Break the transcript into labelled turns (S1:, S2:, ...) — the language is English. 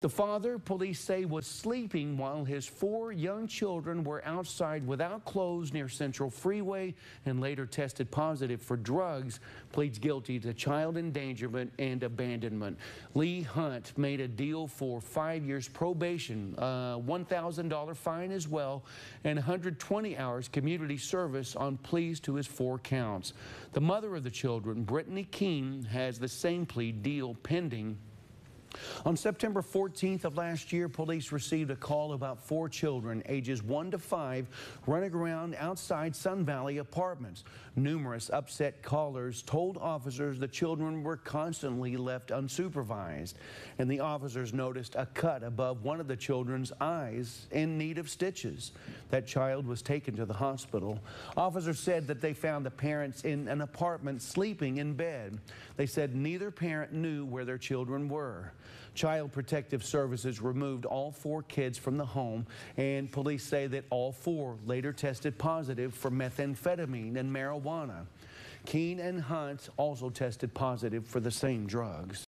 S1: The father, police say, was sleeping while his four young children were outside without clothes near Central Freeway and later tested positive for drugs. Pleads guilty to child endangerment and abandonment. Lee Hunt made a deal for five years probation, a $1,000 fine as well, and 120 hours community service on pleas to his four counts. The mother of the children, Brittany Keene, has the same plea deal pending on September 14th of last year, police received a call about four children ages 1 to 5 running around outside Sun Valley apartments. Numerous upset callers told officers the children were constantly left unsupervised, and the officers noticed a cut above one of the children's eyes in need of stitches. That child was taken to the hospital. Officers said that they found the parents in an apartment sleeping in bed. They said neither parent knew where their children were. Child Protective Services removed all four kids from the home, and police say that all four later tested positive for methamphetamine and marijuana. Keene and Hunt also tested positive for the same drugs.